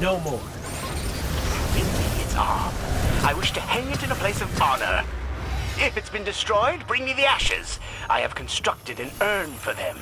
no more. Give me its arm. I wish to hang it in a place of honor. If it's been destroyed, bring me the ashes. I have constructed an urn for them.